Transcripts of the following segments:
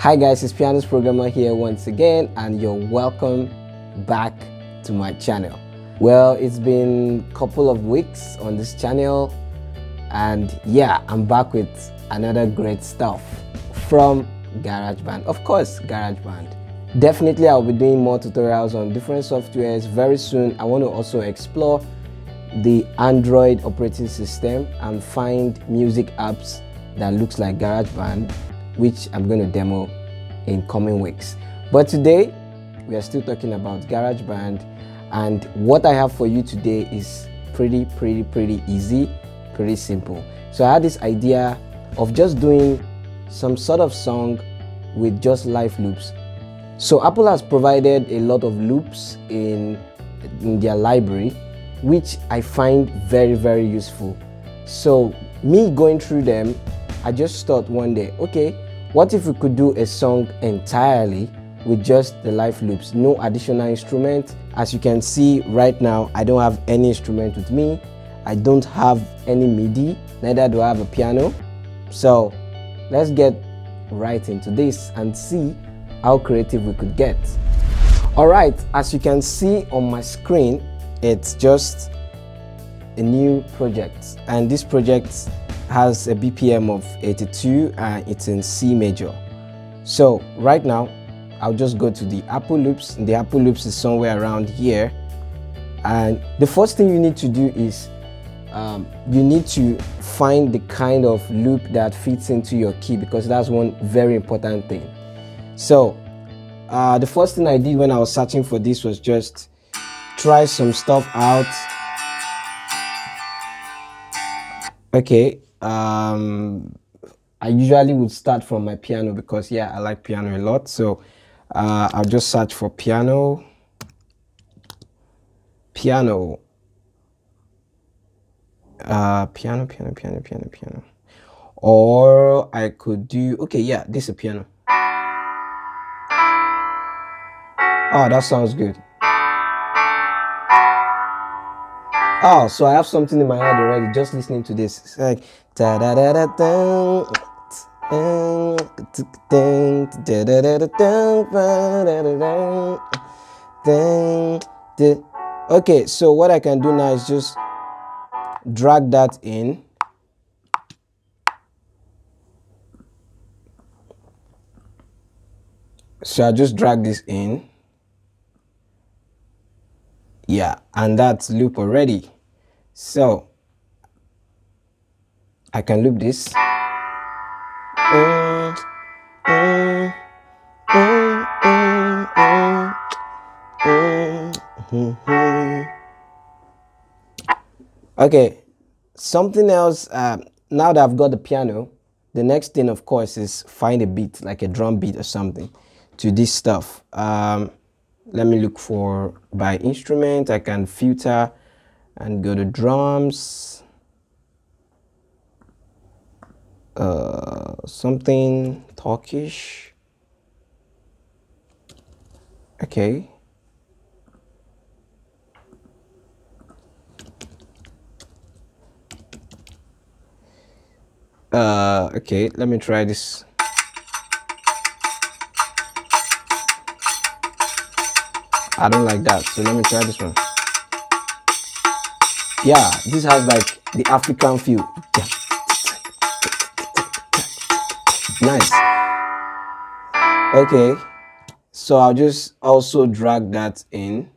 Hi guys, it's Pianist Programmer here once again and you're welcome back to my channel. Well, it's been a couple of weeks on this channel and yeah, I'm back with another great stuff from GarageBand. Of course, GarageBand. Definitely I'll be doing more tutorials on different softwares very soon. I want to also explore the Android operating system and find music apps that looks like GarageBand which I'm going to demo in coming weeks. But today, we are still talking about GarageBand, and what I have for you today is pretty, pretty, pretty easy, pretty simple. So I had this idea of just doing some sort of song with just live loops. So Apple has provided a lot of loops in, in their library, which I find very, very useful. So me going through them, I just thought one day, okay, what if we could do a song entirely with just the live loops, no additional instrument? As you can see right now, I don't have any instrument with me. I don't have any MIDI, neither do I have a piano. So let's get right into this and see how creative we could get. Alright, as you can see on my screen, it's just a new project and this project has a BPM of 82 and it's in C major. So right now, I'll just go to the Apple Loops. The Apple Loops is somewhere around here. And the first thing you need to do is um, you need to find the kind of loop that fits into your key because that's one very important thing. So uh, the first thing I did when I was searching for this was just try some stuff out. Okay, um, I usually would start from my piano because yeah, I like piano a lot. So uh, I'll just search for piano, piano, uh, piano, piano, piano, piano, piano. Or I could do, okay, yeah, this is a piano. Oh, that sounds good. Oh, so I have something in my head already just listening to this. It's like da da da da da. Okay, so what I can do now is just drag that in. So I just drag this in yeah and that's loop already. So I can loop this. Okay something else uh, now that I've got the piano the next thing of course is find a beat like a drum beat or something to this stuff. Um, let me look for by instrument. I can filter and go to drums. Uh, something Turkish. Okay. Uh, okay let me try this I don't like that. So let me try this one. Yeah, this has like the African feel. Nice. Okay. So I'll just also drag that in.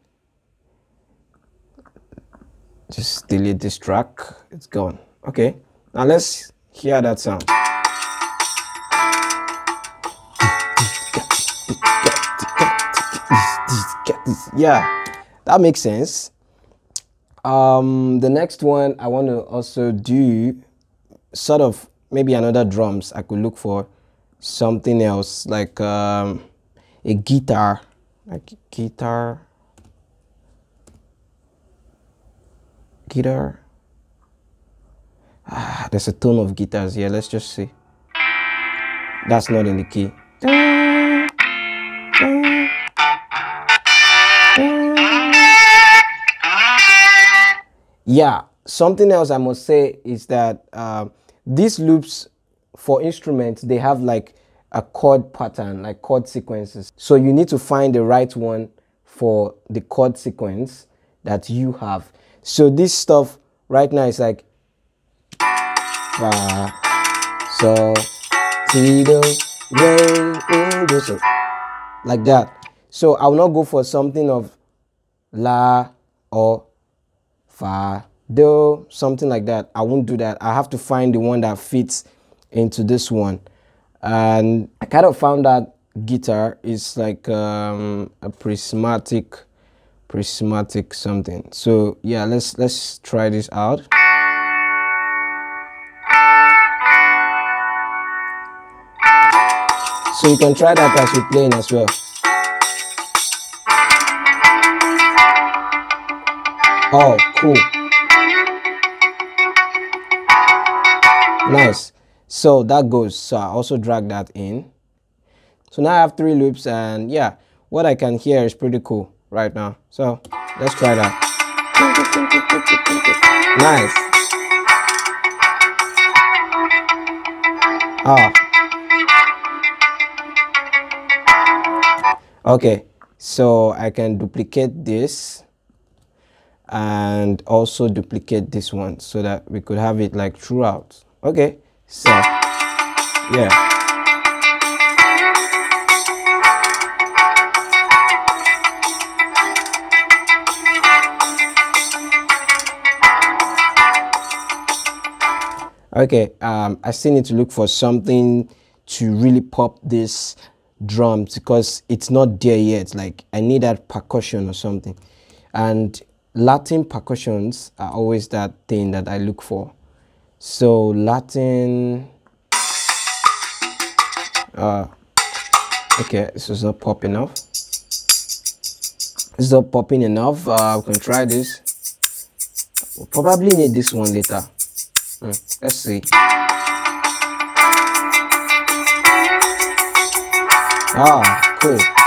Just delete this track. It's gone. Okay. Now let's hear that sound. Yeah that makes sense. Um the next one i want to also do sort of maybe another drums i could look for something else like um a guitar like guitar guitar. Ah there's a ton of guitars here let's just see. That's not in the key yeah something else i must say is that uh, these loops for instruments they have like a chord pattern, like chord sequences. So you need to find the right one for the chord sequence that you have. So this stuff right now is like fa, so, do, so, like that. So I will not go for something of la or fa, do, something like that. I won't do that. I have to find the one that fits into this one. And I kind of found that guitar is like um, a prismatic prismatic something so yeah let's let's try this out so you can try that as you're playing as well oh cool nice so that goes so i also drag that in so now i have three loops and yeah what i can hear is pretty cool right now. So let's try that. Nice. Ah. Okay, so I can duplicate this and also duplicate this one so that we could have it like throughout. Okay, so yeah. okay um, i still need to look for something to really pop this drums because it's not there yet like i need that percussion or something and latin percussions are always that thing that i look for. So latin uh okay this is not popping enough. Is not popping enough. Uh we can try this. We'll probably need this one later. Hmm, let's see. Ah, cool.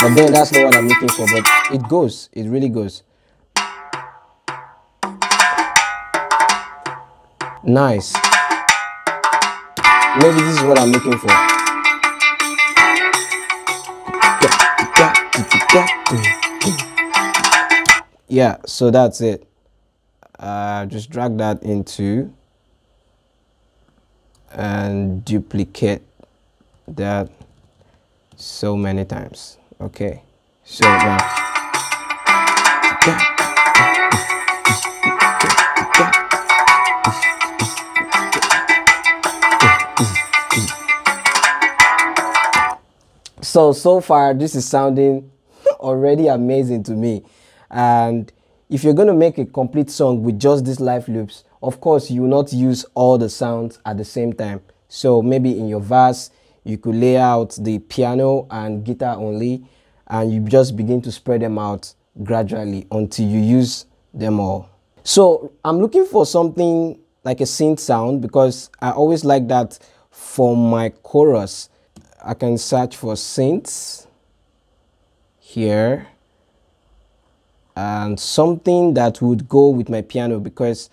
But then that's not what I'm looking for, but it goes. It really goes. Nice. Maybe this is what I'm looking for. Yeah, so that's it uh, just drag that into and duplicate that so many times okay. So uh, now so so far this is sounding already amazing to me. And if you're going to make a complete song with just these live loops, of course, you will not use all the sounds at the same time. So maybe in your verse, you could lay out the piano and guitar only, and you just begin to spread them out gradually until you use them all. So I'm looking for something like a synth sound because I always like that for my chorus. I can search for synths here and something that would go with my piano because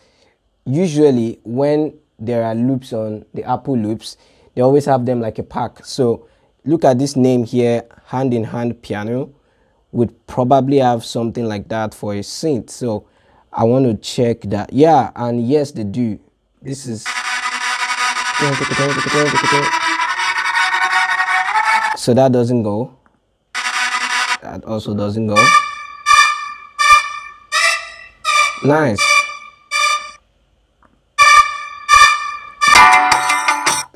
usually when there are loops on the Apple loops, they always have them like a pack. So look at this name here, hand in hand piano would probably have something like that for a synth. So I want to check that. Yeah, and yes, they do. This is so that doesn't go. That also doesn't go. Nice.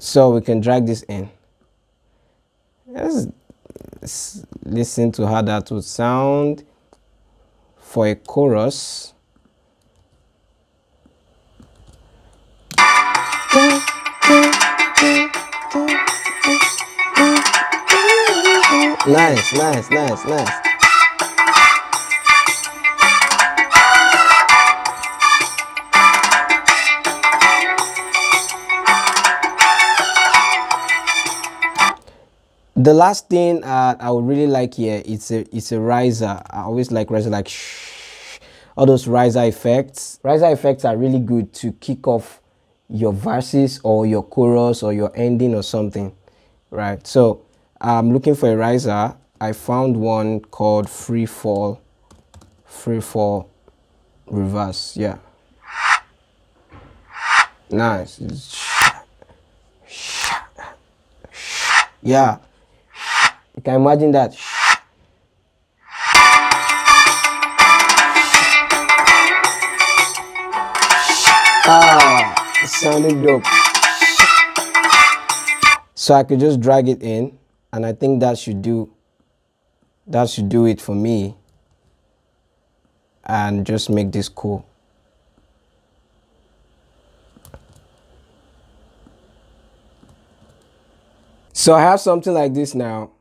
So we can drag this in. Let's listen to how that would sound for a chorus. Nice, nice, nice, nice. The last thing uh, I would really like here it's a it's a riser. I always like riser like shh, all those riser effects. Riser effects are really good to kick off your verses or your chorus or your ending or something. right? So I'm looking for a riser. I found one called Free Fall, Free Fall Reverse. Yeah. Nice. Yeah. You can imagine that. Ah, it sounded dope. So I could just drag it in and I think that should do that should do it for me and just make this cool. So I have something like this now.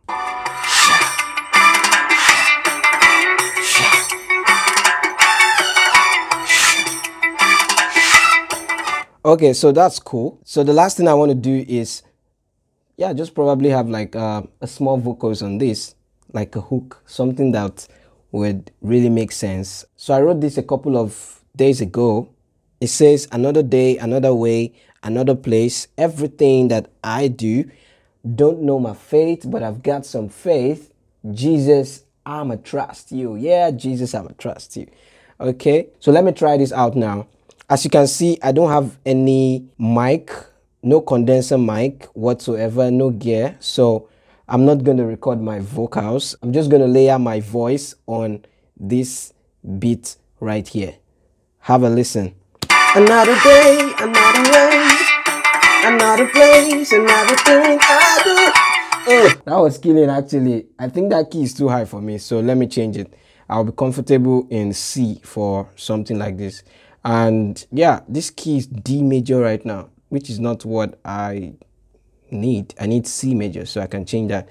Okay, so that's cool. So the last thing I want to do is, yeah, just probably have like uh, a small vocals on this, like a hook, something that would really make sense. So I wrote this a couple of days ago. It says, another day, another way, another place, everything that I do. Don't know my faith, but I've got some faith. Jesus, I'ma trust you. Yeah, Jesus, I'ma trust you. Okay, so let me try this out now. As you can see, I don't have any mic, no condenser mic whatsoever, no gear. So I'm not going to record my vocals. I'm just going to layer my voice on this beat right here. Have a listen. Another day, another way, another place, another thing I do. Oh, that was killing actually. I think that key is too high for me, so let me change it. I'll be comfortable in C for something like this. And yeah, this key is D major right now, which is not what I need. I need C major, so I can change that.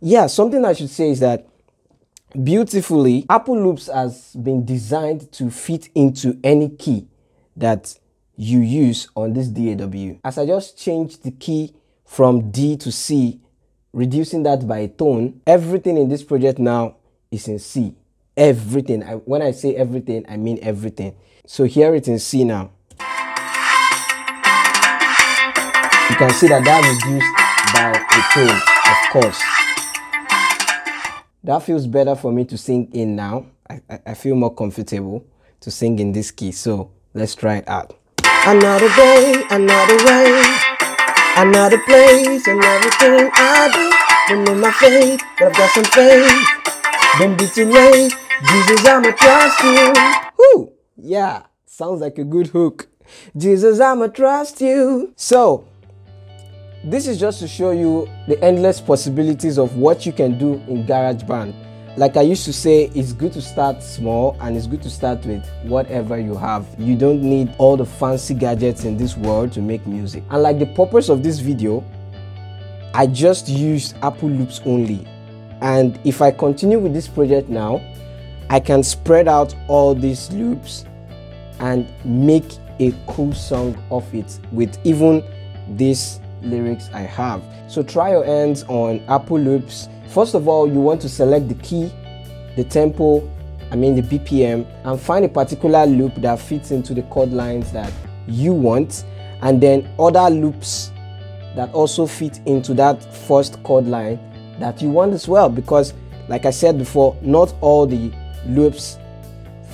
Yeah, something I should say is that beautifully, Apple Loops has been designed to fit into any key that you use on this DAW. As I just changed the key from D to C, reducing that by a tone, everything in this project now is in C. Everything. I, when I say everything, I mean everything. So here it in C now. You can see that that reduced by a tone, of course. That feels better for me to sing in now. I, I, I feel more comfortable to sing in this key. So let's try it out. Another day, another way, another place, and everything I do. Don't know my faith, but I've got some faith. Don't be too late. Jesus, I'ma trust you. Whoo! Yeah, sounds like a good hook. Jesus, I'ma trust you. So, this is just to show you the endless possibilities of what you can do in GarageBand. Like I used to say, it's good to start small and it's good to start with whatever you have. You don't need all the fancy gadgets in this world to make music. And like the purpose of this video, I just used Apple Loops only. And if I continue with this project now, I can spread out all these loops and make a cool song of it with even these lyrics I have. So try your hands on Apple Loops. First of all, you want to select the key, the tempo, I mean the BPM, and find a particular loop that fits into the chord lines that you want, and then other loops that also fit into that first chord line that you want as well. Because, like I said before, not all the loops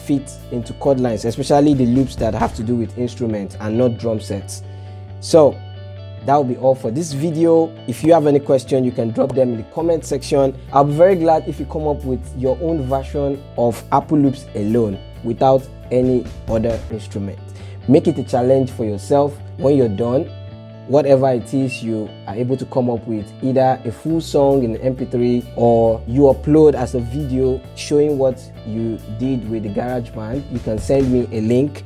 fit into chord lines, especially the loops that have to do with instruments and not drum sets. So that will be all for this video. If you have any question, you can drop them in the comment section. I'll be very glad if you come up with your own version of Apple Loops alone without any other instrument. Make it a challenge for yourself when you're done whatever it is you are able to come up with either a full song in mp3 or you upload as a video showing what you did with the GarageBand you can send me a link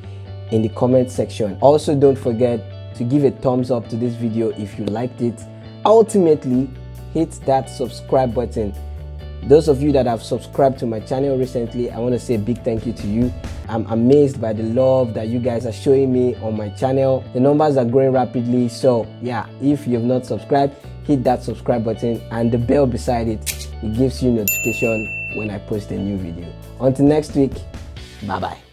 in the comment section. Also don't forget to give a thumbs up to this video if you liked it. Ultimately hit that subscribe button those of you that have subscribed to my channel recently i want to say a big thank you to you. I'm amazed by the love that you guys are showing me on my channel. The numbers are growing rapidly so yeah if you have not subscribed hit that subscribe button and the bell beside it. It gives you notification when i post a new video. Until next week bye bye